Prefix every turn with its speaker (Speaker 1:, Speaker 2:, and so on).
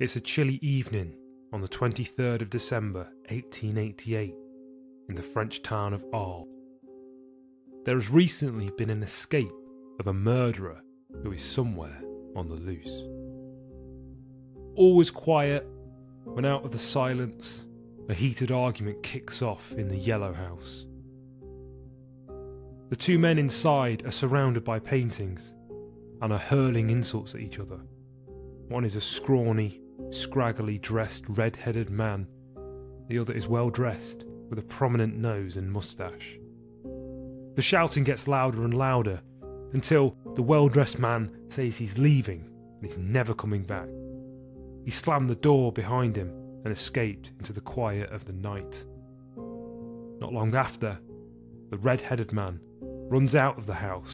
Speaker 1: It's a chilly evening on the 23rd of December 1888 in the French town of Arles. There has recently been an escape of a murderer who is somewhere on the loose. All was quiet when, out of the silence, a heated argument kicks off in the Yellow House. The two men inside are surrounded by paintings and are hurling insults at each other. One is a scrawny, scraggly dressed red headed man, the other is well dressed with a prominent nose and moustache. The shouting gets louder and louder until the well dressed man says he's leaving and he's never coming back. He slammed the door behind him and escaped into the quiet of the night. Not long after, the red headed man runs out of the house